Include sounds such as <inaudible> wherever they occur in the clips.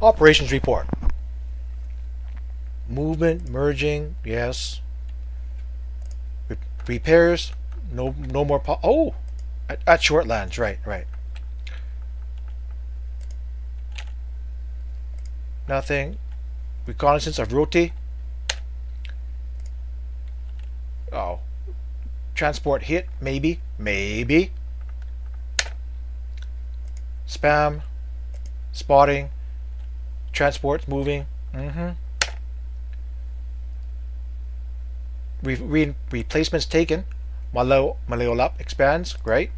Operations report. Movement, merging, yes. Re repairs, no no more. oh, at, at Shortlands, right, right. Nothing. Reconnaissance of Roti. Oh. Transport hit, maybe, maybe. Spam. Spotting. Transports moving. Mm-hmm. Re re replacements taken. Maleo Maloelap expands. Great.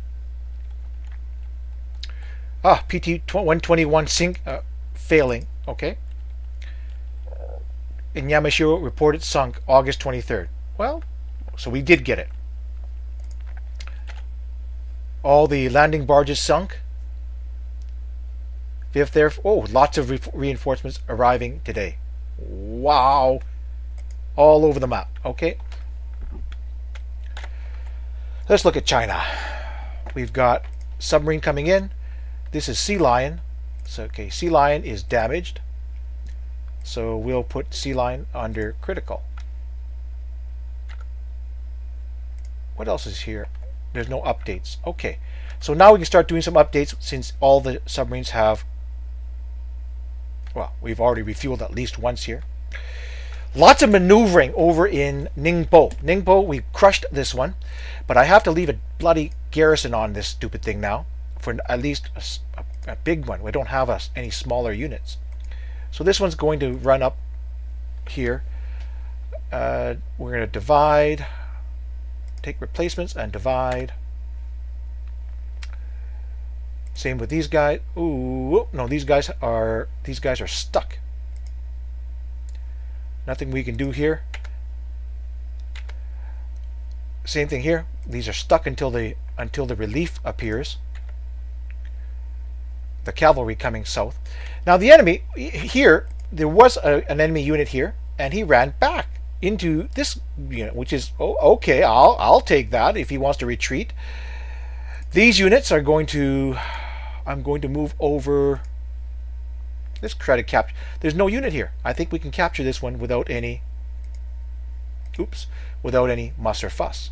Ah, PT 121 sync uh, failing. Okay. In Yamashiro reported sunk August 23rd. Well, so we did get it. All the landing barges sunk. Fifth there. Oh, lots of re reinforcements arriving today. Wow. All over the map. Okay. Let's look at China. We've got submarine coming in. This is Sea Lion. So, okay, Sea Lion is damaged. So we'll put Sea Lion under critical. What else is here? There's no updates. Okay. So now we can start doing some updates since all the submarines have well, we've already refueled at least once here. Lots of maneuvering over in Ningbo. Ningbo, we crushed this one, but I have to leave a bloody garrison on this stupid thing now for at least a, a, a big one. We don't have a, any smaller units. So this one's going to run up here. Uh, we're going to divide, take replacements and divide. Same with these guys. Ooh, no, these guys are these guys are stuck. Nothing we can do here. Same thing here. These are stuck until the until the relief appears. The cavalry coming south. Now the enemy here, there was a, an enemy unit here, and he ran back into this unit, which is oh, okay. I'll I'll take that if he wants to retreat. These units are going to I'm going to move over. Let's try to capture. There's no unit here. I think we can capture this one without any. Oops, without any muss or fuss.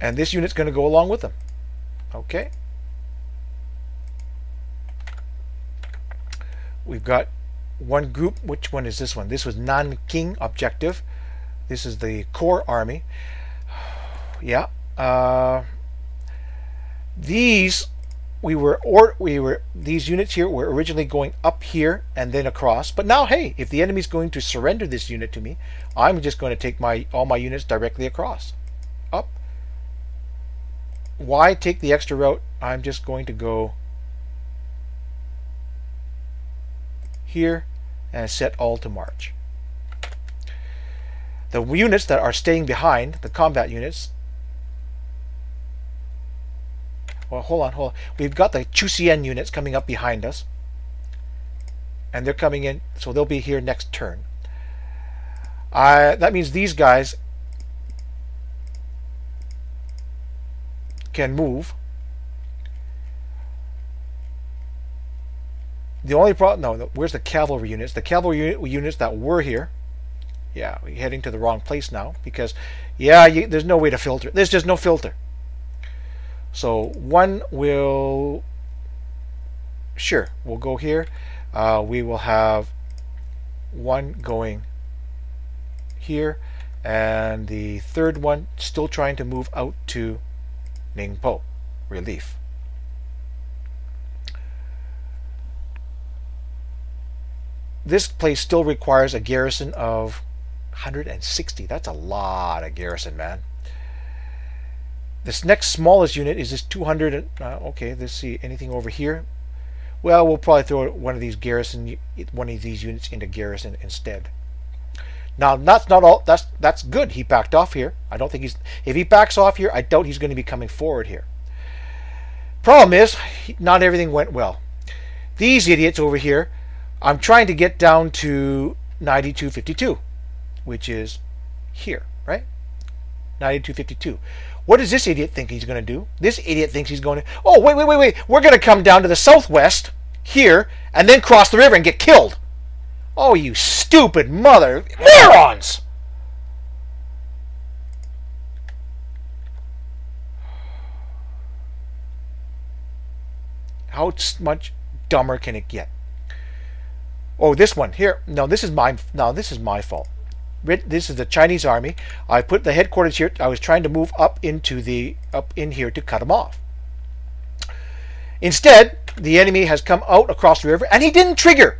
And this unit's going to go along with them. Okay. We've got one group. Which one is this one? This was Nanking objective. This is the core army. <sighs> Yeah. Uh, these we were or we were these units here were originally going up here and then across but now hey if the enemy's going to surrender this unit to me I'm just going to take my all my units directly across. Up. Why take the extra route? I'm just going to go here and set all to march. The units that are staying behind the combat units Well, hold on, hold on. We've got the Chusien units coming up behind us. And they're coming in, so they'll be here next turn. Uh, that means these guys can move. The only problem, no, where's the cavalry units? The cavalry units that were here. Yeah, we're heading to the wrong place now because, yeah, you, there's no way to filter. There's just no filter. So one will, sure, we'll go here. Uh, we will have one going here and the third one still trying to move out to Ningpo relief. This place still requires a garrison of 160. That's a lot of garrison, man. This next smallest unit is this 200. Uh, okay, let's see anything over here. Well, we'll probably throw one of these garrison, one of these units into garrison instead. Now that's not all. That's that's good. He backed off here. I don't think he's. If he backs off here, I doubt he's going to be coming forward here. Problem is, not everything went well. These idiots over here, I'm trying to get down to 9252, which is here, right? 9252. What does this idiot think he's going to do? This idiot thinks he's going to, oh, wait, wait, wait, wait. We're going to come down to the southwest here and then cross the river and get killed. Oh, you stupid mother morons! How much dumber can it get? Oh, this one here. No, this is my. No, this is my fault. This is the Chinese army. I put the headquarters here. I was trying to move up into the up in here to cut them off. Instead, the enemy has come out across the river, and he didn't trigger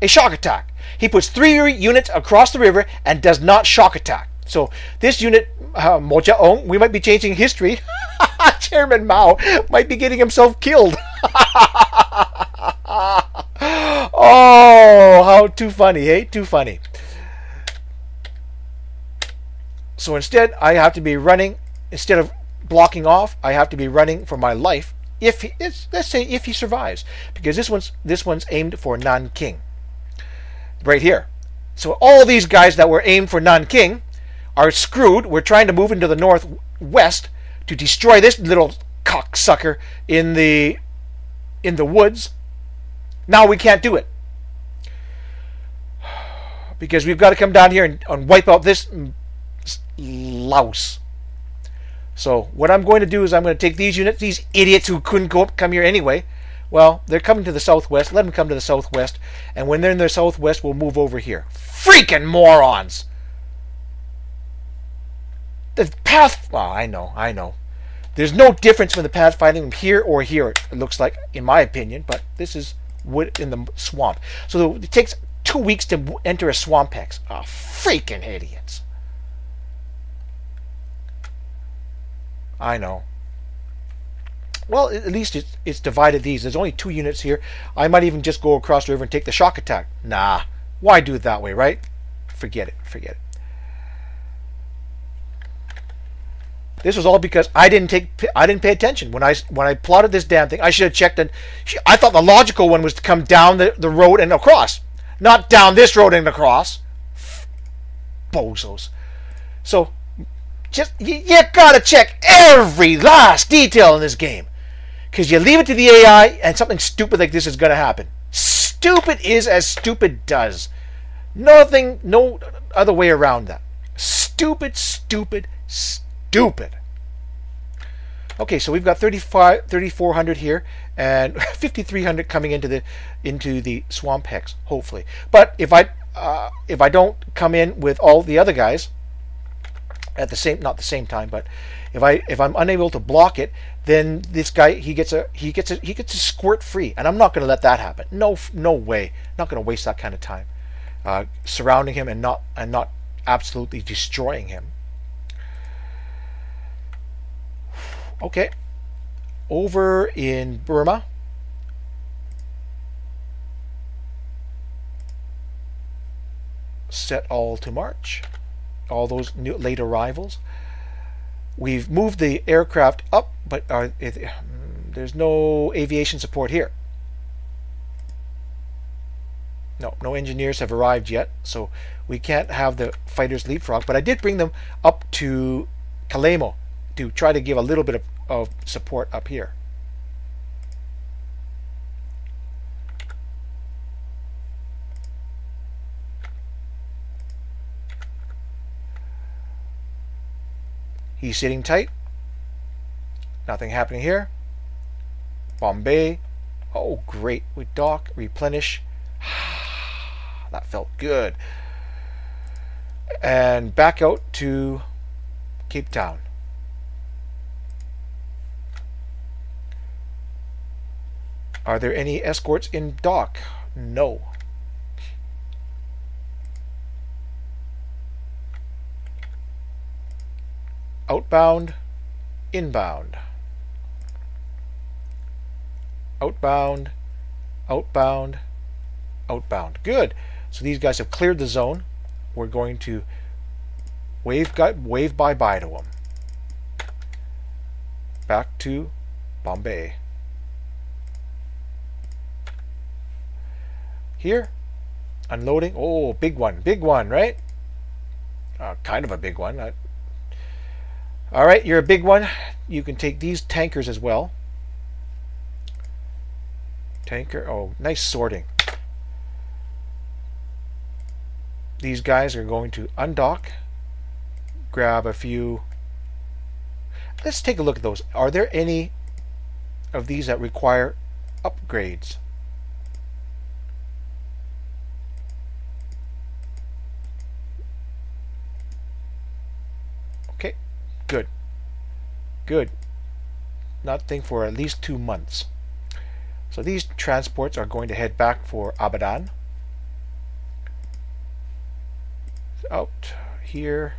a shock attack. He puts three units across the river and does not shock attack. So this unit, uh, Mojaong, we might be changing history. <laughs> Chairman Mao might be getting himself killed. <laughs> oh, how too funny, hey? Too funny. So instead, I have to be running, instead of blocking off, I have to be running for my life if he, let's say if he survives because this one's this one's aimed for Nanking. Right here. So all these guys that were aimed for Nanking are screwed. We're trying to move into the northwest to destroy this little cocksucker in the in the woods. Now we can't do it. <sighs> Because we've got to come down here and, and wipe out this louse. So what I'm going to do is I'm going to take these units, these idiots who couldn't go up, come here anyway. Well, they're coming to the southwest. Let them come to the southwest. And when they're in the southwest, we'll move over here. Freaking morons! The path... Well, I know, I know. There's no difference from the path fighting here or here, it looks like, in my opinion. But this is wood in the swamp. So it takes two weeks to enter a swamp hex. Oh, freaking idiots. I know. Well, at least it's, it's divided these. There's only two units here. I might even just go across the river and take the shock attack. Nah. Why do it that way, right? Forget it. Forget it. This was all because I didn't take I didn't pay attention when I when I plotted this damn thing. I should have checked and I thought the logical one was to come down the, the road and across, not down this road and across. Bozos. So just you, you gotta check every last detail in this game. Because you leave it to the AI and something stupid like this is gonna happen. Stupid is as stupid does. Nothing, no other way around that. Stupid, stupid, stupid. Okay, so we've got 35, 3,400 here and <laughs> 5,300 coming into the into the swamp hex, hopefully. But if I uh, if I don't come in with all the other guys, at the same not the same time but if I if I'm unable to block it then this guy he gets a he gets a he gets a squirt free. And I'm not going to let that happen. No no way. Not going to waste that kind of time uh, surrounding him and not and not absolutely destroying him. Okay. Over in Burma. Set all to march all those new, late arrivals. We've moved the aircraft up, but uh, it, there's no aviation support here. No, no engineers have arrived yet, so we can't have the fighters leapfrog. But I did bring them up to Kalemyo to try to give a little bit of, of support up here. He's sitting tight. Nothing happening here. Bombay. Oh, great. We dock, replenish. <sighs> that felt good. And back out to Cape Town. Are there any escorts in dock? No. Outbound, inbound, outbound, outbound, outbound. Good. So these guys have cleared the zone. We're going to wave, wave bye-bye to them. Back to Bombay. Here, unloading. Oh, big one, big one, right? Uh, kind of a big one. Uh, all right, you're a big one. You can take these tankers as well. Tanker. Oh, nice sorting. These guys are going to undock, grab a few. Let's take a look at those. Are there any of these that require upgrades? Good. Good. Nothing for at least two months. So these transports are going to head back for Abadan. Out here.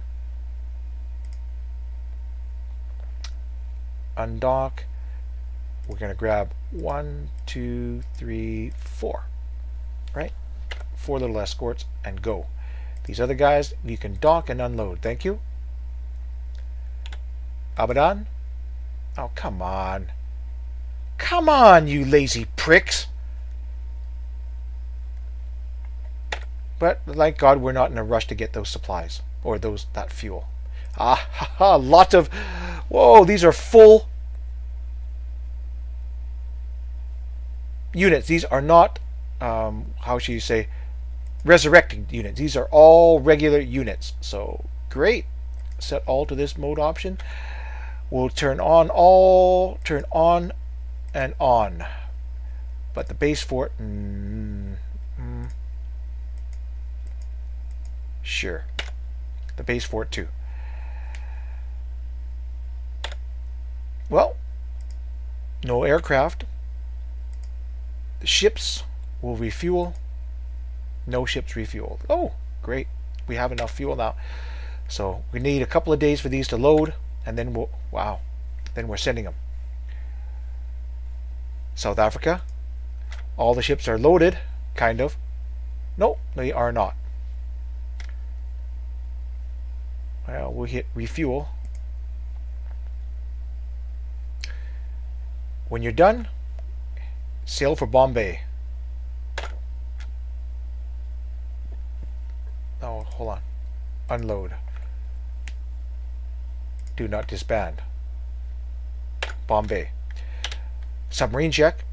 Undock. We're going to grab one, two, three, four. Right? Four little escorts and go. These other guys, you can dock and unload. Thank you. Abadan. Oh, come on. Come on, you lazy pricks. But like God, we're not in a rush to get those supplies or those that fuel. Ah, ha, ha, lots <laughs> of. Whoa, these are full units. These are not, um, how should you say, resurrecting units. These are all regular units. So great. Set all to this mode option. We'll turn on all, turn on and on. But the base fort, mm, mm, sure. The base fort too. Well, no aircraft. The ships will refuel. No ships refueled. Oh, great. We have enough fuel now. So we need a couple of days for these to load, and then we'll, wow, then we're sending them. South Africa. All the ships are loaded, kind of. No, they are not. Well, we'll hit refuel. When you're done, sail for Bombay. Oh, hold on. Unload. Do not disband. Bombay submarine check.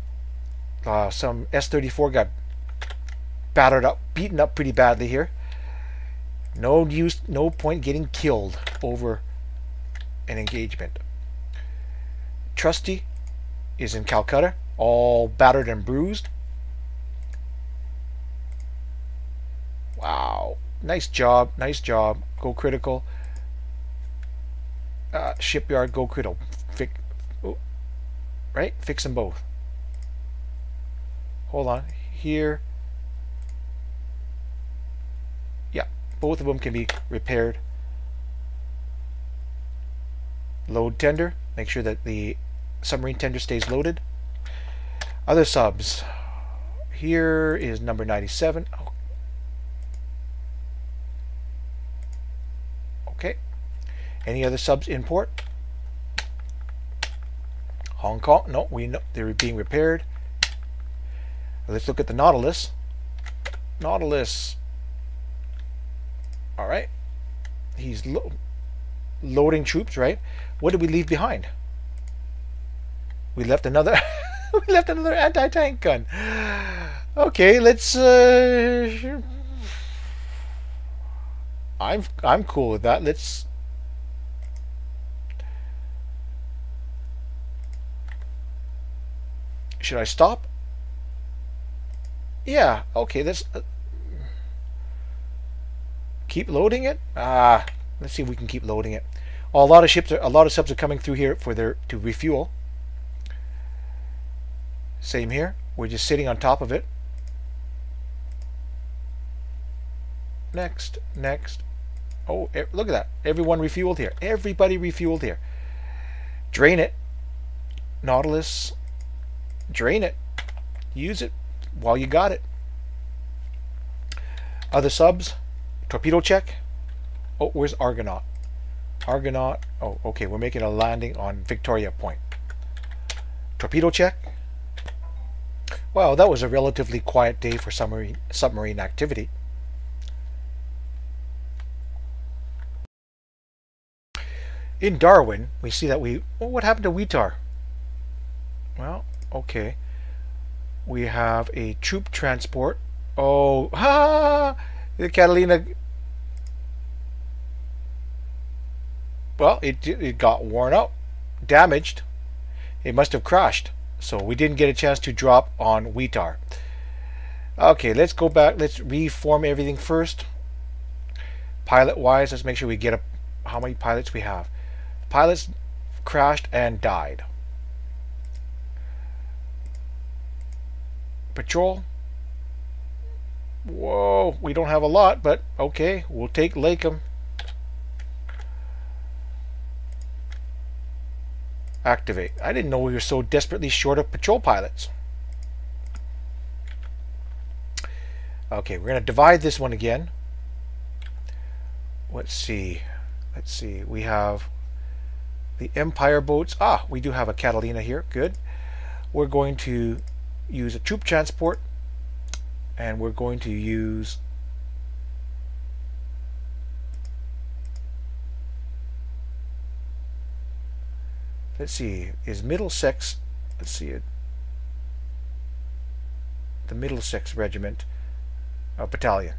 Uh, some S-34 got battered up, beaten up pretty badly here. No use, no point getting killed over an engagement. Trusty is in Calcutta, all battered and bruised. Wow, nice job, nice job. Go critical. Uh, shipyard, go critical right? Fix them both. Hold on. Here. Yeah, both of them can be repaired. Load tender. Make sure that the submarine tender stays loaded. Other subs. Here is number 97. Okay. Any other subs import? Hong Kong, no, we know they're being repaired. Let's look at the Nautilus. Nautilus. All right. He's lo loading troops, right? What did we leave behind? We left another <laughs> we left another anti-tank gun. Okay, let's uh I'm I'm cool with that. Let's Should I stop? Yeah, okay, let's uh, keep loading it. Ah, let's see if we can keep loading it. A lot of ships, are, a lot of subs are coming through here for their to refuel. Same here. We're just sitting on top of it. Next, next. Oh, look at that. Everyone refueled here. Everybody refueled here. Drain it. Nautilus drain it. Use it while you got it. Other subs, torpedo check. Oh, where's Argonaut? Argonaut. Oh, okay, we're making a landing on Victoria Point. Torpedo check. Well, that was a relatively quiet day for submarine, submarine activity. In Darwin, we see that we... Well, what happened to Wetar? Well, okay. We have a troop transport. Oh, <laughs> ha! The Catalina. Well, it it got worn out, damaged. It must have crashed, so we didn't get a chance to drop on Wetar. Okay, let's go back. Let's reform everything first. Pilot-wise, let's make sure we get a, how many pilots we have. Pilots crashed and died. Patrol. Whoa, we don't have a lot, but okay, we'll take Lakem. Activate. I didn't know we were so desperately short of patrol pilots. Okay, we're going to divide this one again. Let's see. Let's see. We have the Empire boats. Ah, we do have a Catalina here. Good. We're going to use a troop transport and we're going to use let's see is Middlesex let's see it the Middlesex regiment uh, battalion.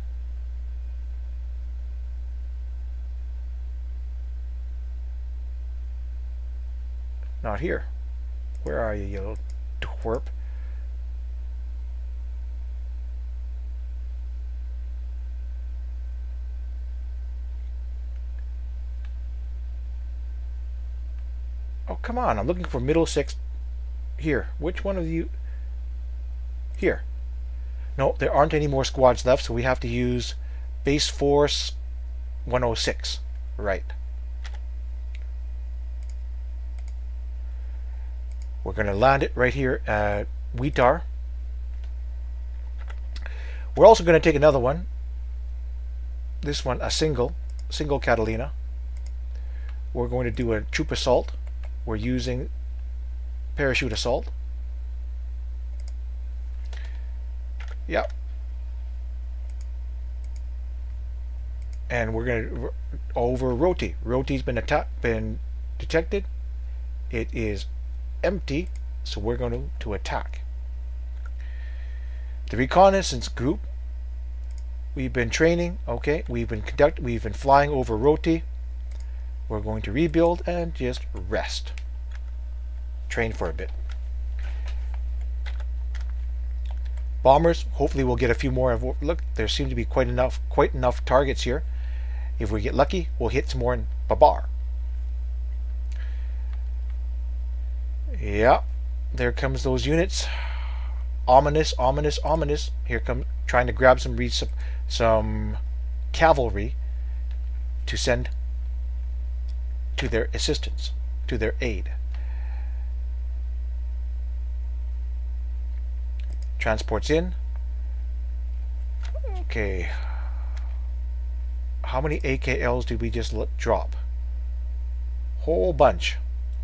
Not here. Where are you you little twerp come on. I'm looking for Middlesex here. Which one of you? Here. No, there aren't any more squads left, so we have to use Base Force 106. Right. We're going to land it right here at Wetar. We're also going to take another one. This one, a single, single Catalina. We're going to do a troop assault we're using parachute assault. Yep. And we're going to over Roti. Roti's been been detected. It is empty, so we're going to, to attack. The reconnaissance group. We've been training. Okay, we've been conduct. We've been flying over Roti. We're going to rebuild and just rest. Train for a bit. Bombers, hopefully we'll get a few more. Of, look, there seem to be quite enough, quite enough targets here. If we get lucky, we'll hit some more in Babar. Yeah, there comes those units. Ominous, ominous, ominous. Here come trying to grab some some cavalry to send to their assistance, to their aid. Transports in. Okay. How many AKLs did we just let drop? Whole bunch.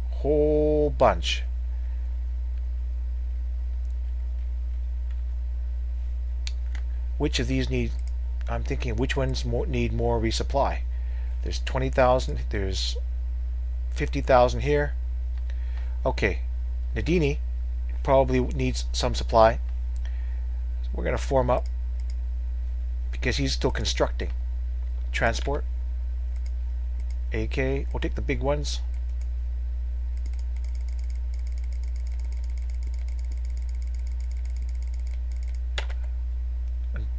Whole bunch. Which of these need, I'm thinking which ones more, need more resupply? There's 20,000, there's 50,000 here. Okay, Nadini probably needs some supply. So we're going to form up because he's still constructing. Transport. AK, we'll take the big ones.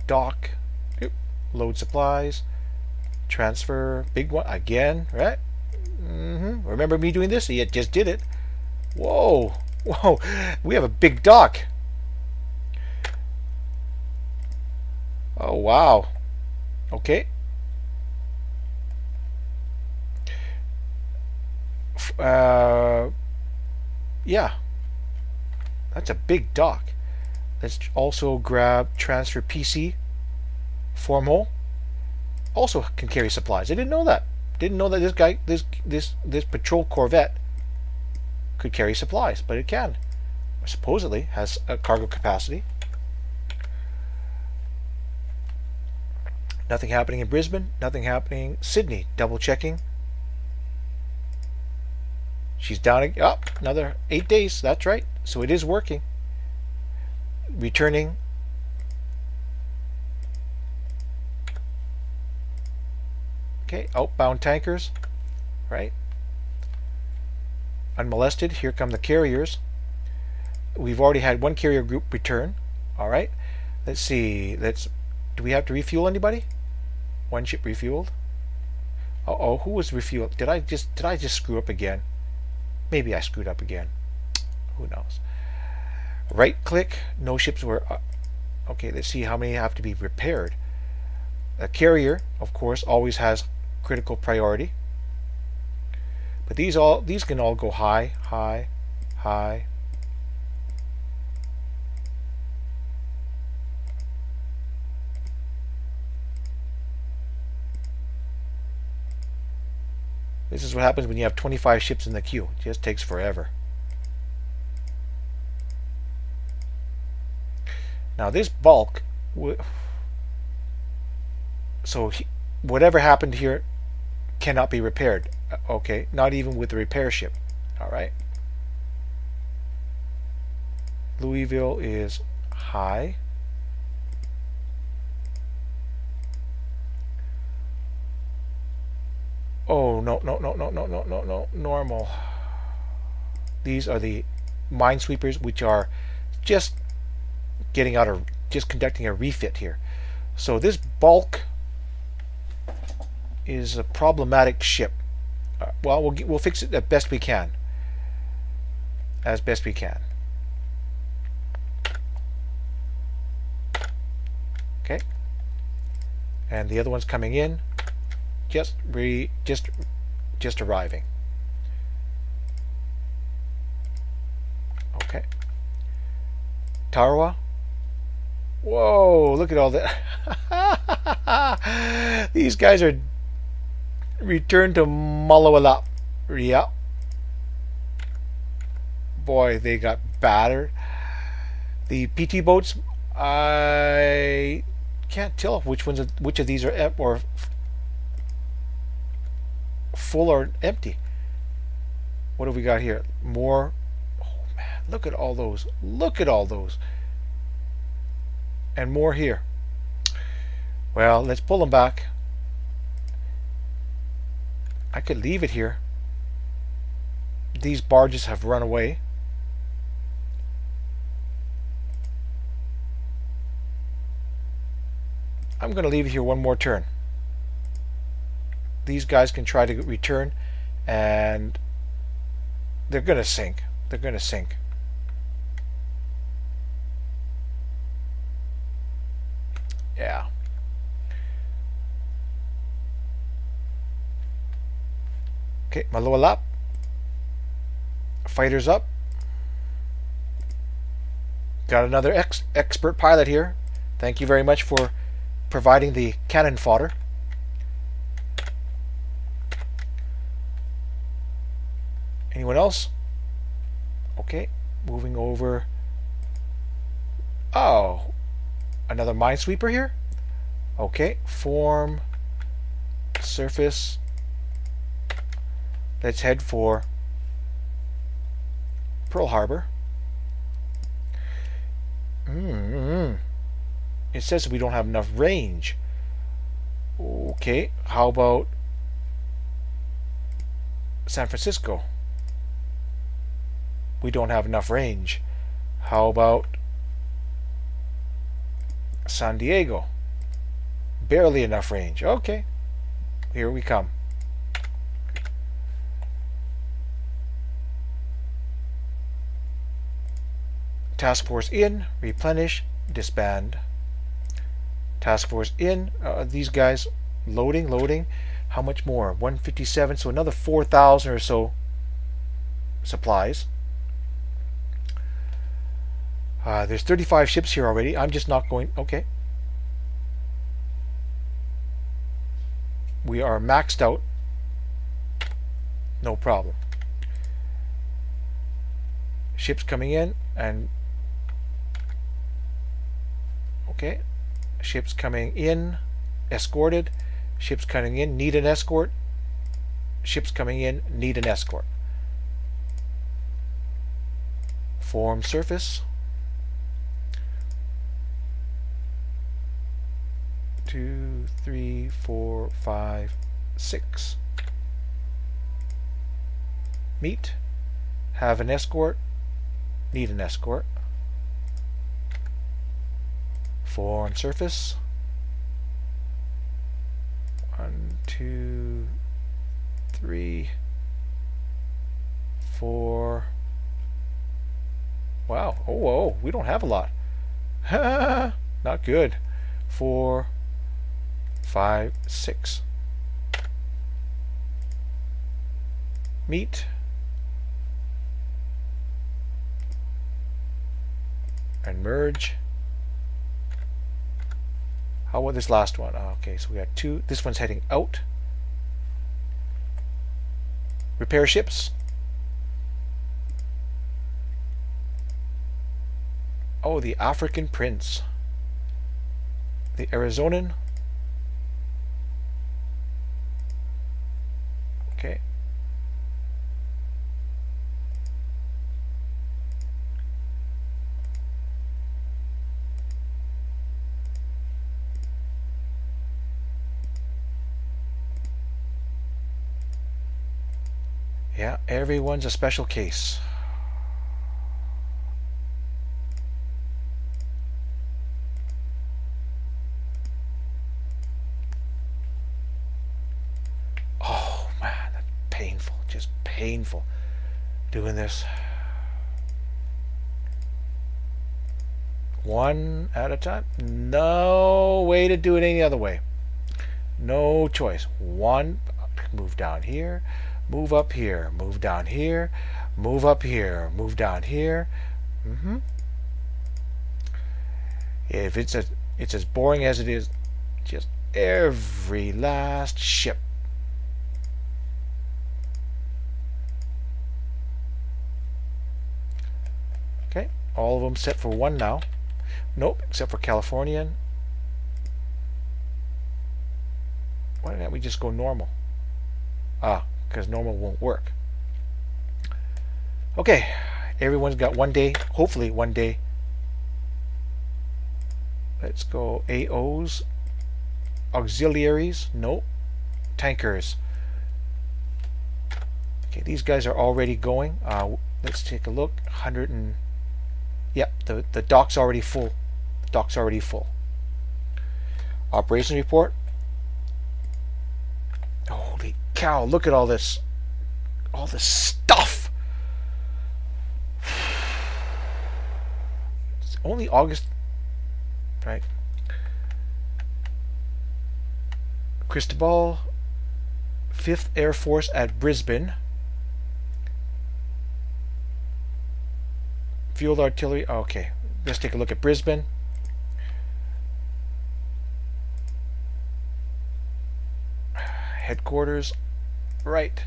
Dock. Load supplies. Transfer. Big one again, right? Mm-hmm. Remember me doing this? He just did it. Whoa. Whoa. We have a big dock. Oh, wow. Okay. Uh, yeah. That's a big dock. Let's also grab transfer PC. Formal. Also can carry supplies. I didn't know that. Didn't know that this guy, this this this patrol corvette, could carry supplies, but it can. Supposedly has a cargo capacity. Nothing happening in Brisbane. Nothing happening Sydney. Double checking. She's down up oh, another eight days. That's right. So it is working. returning okay outbound tankers. Right. Unmolested here come the carriers. We've already had one carrier group return. All right. Let's see let's do we have to refuel anybody? One ship refueled. Uh oh who was refueled? Did I just did I just screw up again? Maybe I screwed up again. Who knows? Right click no ships were uh, okay let's see how many have to be repaired. A carrier of course always has critical priority but these all these can all go high high high This is what happens when you have 25 ships in the queue. It just takes forever. Now this bulk, so whatever happened here cannot be repaired. Uh, okay, not even with the repair ship. All right. Louisville is high. Oh, no, no, no, no, no, no, no, no, normal. These are the minesweepers, which are just getting out of, just conducting a refit here. So this bulk is a problematic ship. Uh, well, we'll we'll fix it as best we can. As best we can. Okay. And the other one's coming in just re just just arriving. Okay. Tarawa. Whoa, look at all that. <laughs> These guys are returned to Malawalap. Yeah. Boy, they got battered. The PT boats, I can't tell which ones which of these are or full or empty. What have we got here? More. Oh man, look at all those. Look at all those. And more here. Well, let's pull them back. I could leave it here. These barges have run away. I'm going to leave it here one more turn these guys can try to return and they're going to sink. They're going to sink. Yeah. Okay, Malawalap. Fighters up. Got another ex expert pilot here. Thank you very much for providing the cannon fodder. Anyone else? Okay, moving over. Oh, another minesweeper here? Okay, form, surface. Let's head for Pearl Harbor. Mm -hmm. It says we don't have enough range. Okay, how about San Francisco? we don't have enough range. How about San Diego? Barely enough range. Okay, here we come. Task force in, replenish, disband. Task force in, uh, these guys loading, loading. How much more? 157, so another 4,000 or so supplies. Uh, there's 35 ships here already. I'm just not going... Okay. We are maxed out. No problem. Ships coming in and... Okay, ships coming in, escorted. Ships coming in need an escort. Ships coming in need an escort. Form surface. Two, three, four, five, six. Meet. Have an escort. Need an escort. Four on surface. One, two, three, four. Wow. Oh, whoa. We don't have a lot. <laughs> Not good. Four, five, six. Meet. And merge. How about this last one? Oh, okay, so we got two. This one's heading out. Repair ships. Oh, the African Prince. The Arizonan. Okay. Yeah, everyone's a special case. Oh man, that's painful. Just painful doing this. One at a time. No way to do it any other way. No choice. One, move down here move up here, move down here, move up here, move down here. Mm-hmm. If it's a, it's as boring as it is, just every last ship. Okay, all of them set for one now. Nope, except for Californian. Why don't we just go normal? Ah, because normal won't work. Okay, everyone's got one day, hopefully one day. Let's go AOs, auxiliaries, nope, tankers. Okay, these guys are already going. Uh, let's take a look. 100 and yep, the the dock's already full. The dock's already full. Operation report. Holy cow, look at all this all this stuff. It's only August right? Cristobal 5th Air Force at Brisbane. Field artillery. Oh, okay, let's take a look at Brisbane. Headquarters, right.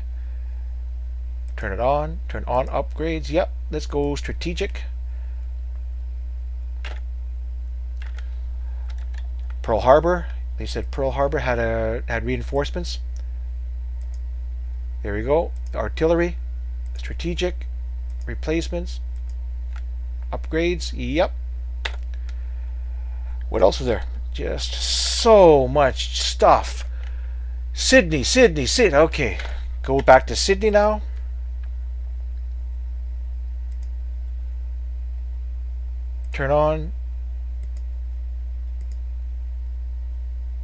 Turn it on. Turn on upgrades. Yep, let's go strategic. Pearl Harbor. They said Pearl Harbor had a had reinforcements. There we go. Artillery, strategic, replacements, upgrades. Yep. What else was there? Just so much stuff. Sydney, Sydney, Sydney. Okay, go back to Sydney now. Turn on.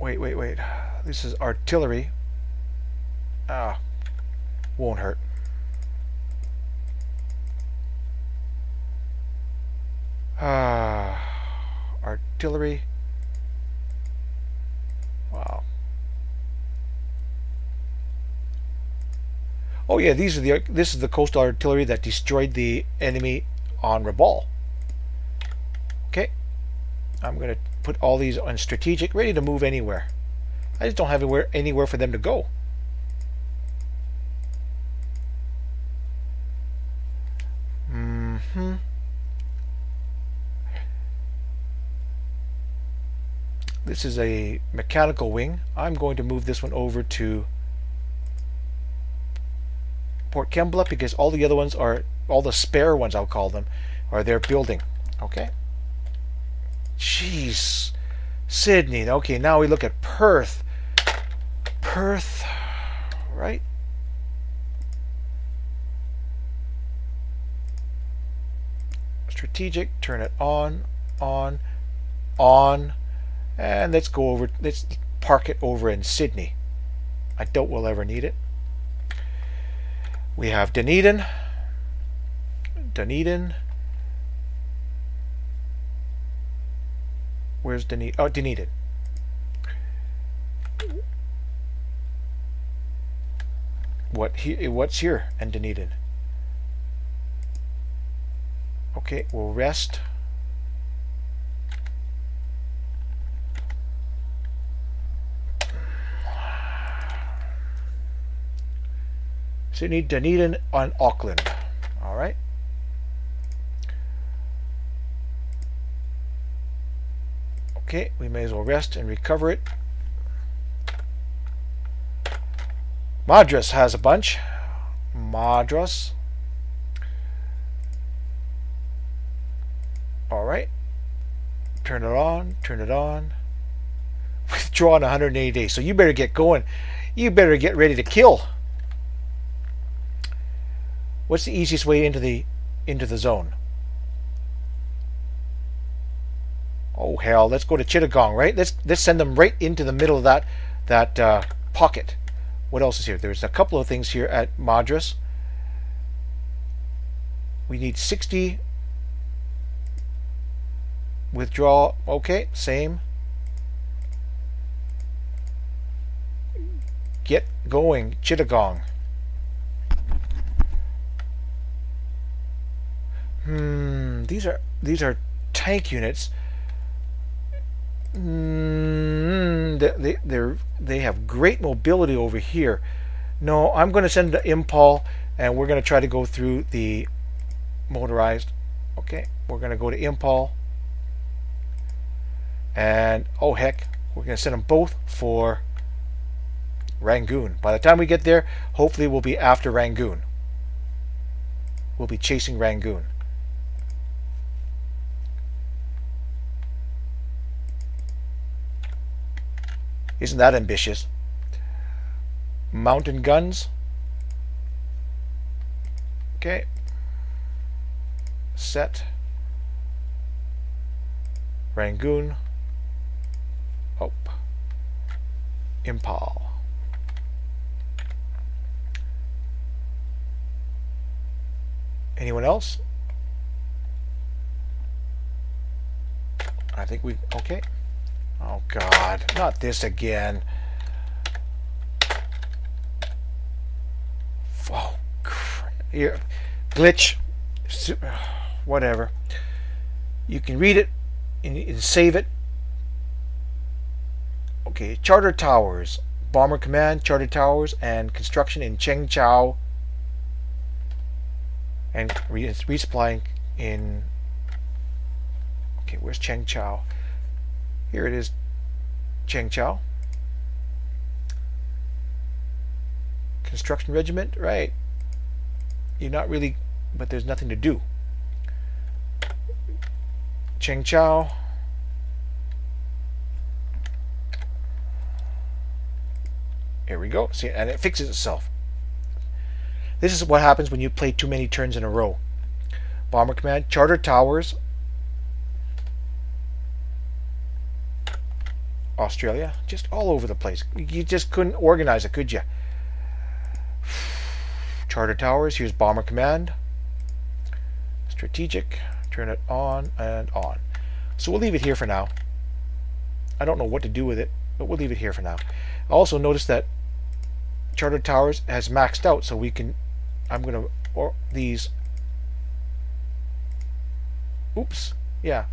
Wait, wait, wait. This is artillery. Ah, won't hurt. Ah, artillery. Wow. Oh yeah, these are the this is the coastal artillery that destroyed the enemy on Rabaul. Okay, I'm going to put all these on strategic, ready to move anywhere. I just don't have anywhere, anywhere for them to go. Mm hmm This is a mechanical wing. I'm going to move this one over to Port Kembla because all the other ones are, all the spare ones I'll call them, are there building. Okay? Jeez. Sydney. Okay, now we look at Perth. Perth, right? Strategic, turn it on, on, on, and let's go over, let's park it over in Sydney. I doubt we'll ever need it. We have Dunedin, Dunedin. Where's Dunedin? Oh, Dunedin. What he, what's here in Dunedin? Okay, we'll rest. Sydney, Dunedin, on Auckland. All right. Okay, we may as well rest and recover it. Madras has a bunch. Madras. All right. Turn it on, turn it on. Withdraw in 180 days. So you better get going. You better get ready to kill. What's the easiest way into the into the zone? Oh hell, let's go to Chittagong, right? Let's let's send them right into the middle of that that uh, pocket. What else is here? There's a couple of things here at Madras. We need 60 withdraw. Okay, same. Get going, Chittagong. Hmm, these are these are tank units. Mm, they, they they have great mobility over here. No, I'm going to send the Imphal, and we're going to try to go through the motorized. Okay, we're going to go to Imphal, and oh heck, we're going to send them both for Rangoon. By the time we get there, hopefully we'll be after Rangoon. We'll be chasing Rangoon. Isn't that ambitious? Mountain guns. Okay. Set. Rangoon. Oh. Imphal. Anyone else? I think we, okay. Oh God, not this again. Oh, here, glitch, <sighs> whatever. You can read it and save it. Okay, Charter Towers, Bomber Command, Charter Towers, and construction in Cheng Chao, and resupplying in. Okay, where's Cheng Chao? Here it is, Cheng Chao. Construction Regiment, right. You're not really, but there's nothing to do. Cheng Chao. Here we go. See, and it fixes itself. This is what happens when you play too many turns in a row. Bomber Command, Charter Towers, Australia, just all over the place. You just couldn't organize it, could you? Charter Towers, here's Bomber Command. Strategic, turn it on and on. So we'll leave it here for now. I don't know what to do with it, but we'll leave it here for now. Also notice that Charter Towers has maxed out, so we can, I'm going to, or these, oops, yeah,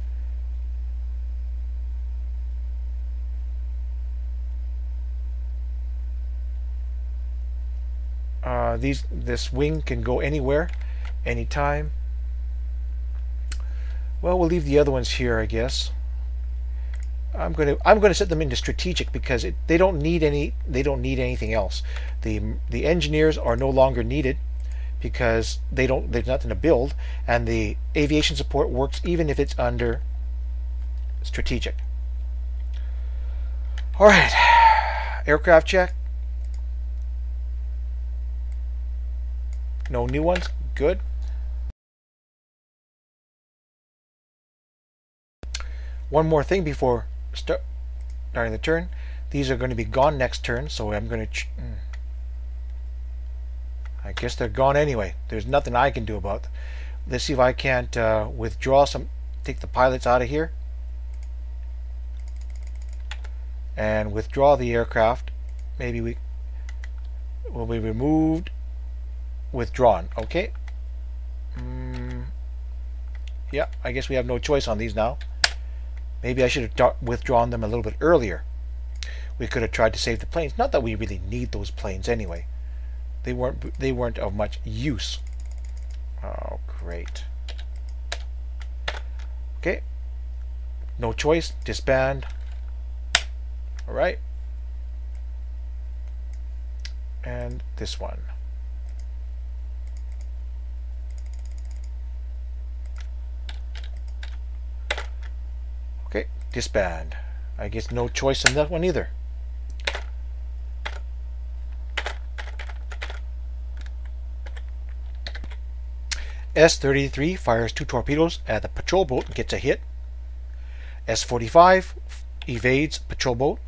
Uh, these this wing can go anywhere, anytime. Well, we'll leave the other ones here, I guess. I'm going to I'm going to set them into strategic because it, they don't need any they don't need anything else. The the engineers are no longer needed because they don't there's nothing to build, and the aviation support works even if it's under strategic. All right, aircraft check. No new ones. Good. One more thing before start, starting the turn. These are going to be gone next turn, so I'm going to. Hmm. I guess they're gone anyway. There's nothing I can do about them. Let's see if I can't uh, withdraw some, take the pilots out of here, and withdraw the aircraft. Maybe we will be removed, withdrawn. Okay. Mm, yeah, I guess we have no choice on these now. Maybe I should have withdrawn them a little bit earlier. We could have tried to save the planes. Not that we really need those planes anyway. They weren't they weren't of much use. Oh, great. Okay. No choice. Disband. All right. And this one. Disband. I guess no choice on that one either. S-33 fires two torpedoes at the patrol boat and gets a hit. S-45 evades patrol boat.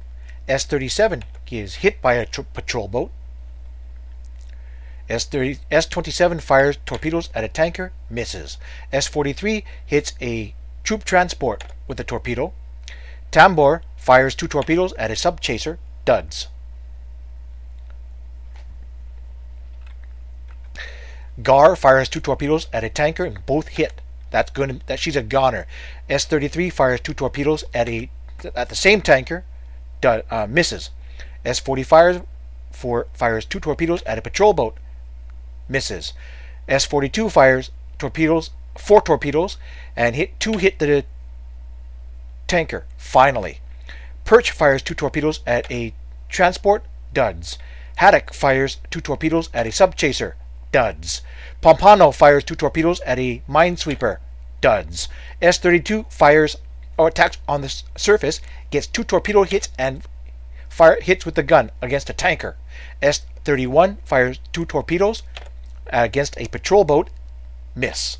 S-37 is hit by a patrol boat. S-30, S-27 fires torpedoes at a tanker, misses. S-43 hits a troop transport with a torpedo. Tambor fires two torpedoes at a subchaser, duds. Gar fires two torpedoes at a tanker and both hit. That's good. That she's a goner. S-33 fires two torpedoes at a at the same tanker, uh, misses. S-40 fires for fires two torpedoes at a patrol boat, misses. S-42 fires torpedoes four torpedoes and hit two hit the tanker. Finally, Perch fires two torpedoes at a transport, duds. Haddock fires two torpedoes at a subchaser, duds. Pompano fires two torpedoes at a minesweeper, duds. S-32 fires or attacks on the surface, gets two torpedo hits and fire hits with the gun against a tanker. S-31 fires two torpedoes against a patrol boat, miss.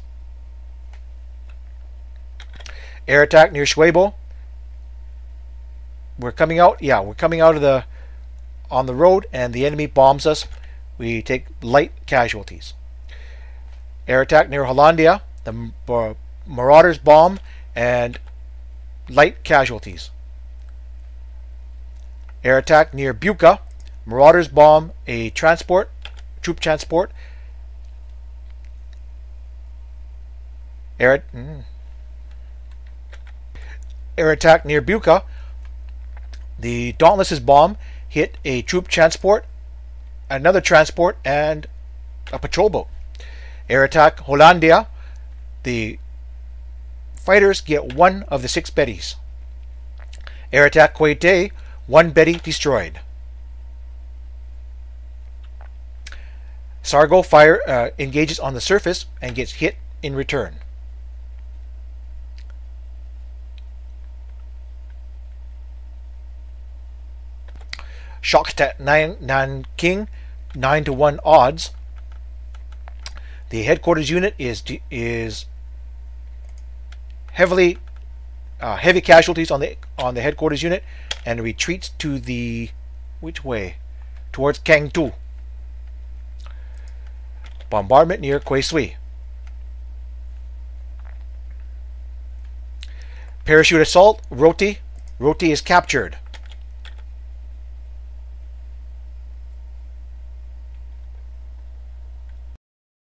Air attack near Schwebel. We're coming out, yeah, we're coming out of the on the road and the enemy bombs us we take light casualties. Air attack near Hollandia, the Marauders bomb, and light casualties. Air attack near Buka, Marauders bomb a transport, troop transport. Air, mm. Air attack near Buka, the Dauntless's bomb hit a troop transport another transport, and a patrol boat. Air attack Hollandia. The fighters get one of the six Bettys. Air attack Kuwait one Betty destroyed. Sargo fire uh, engages on the surface and gets hit in return. Shocked Nanking, 9 to 1 odds. The headquarters unit is is heavily uh, heavy casualties on the on the headquarters unit and retreats to the which way towards Kangtu. Bombardment near Kwe Sui. Parachute assault, Roti. Roti is captured.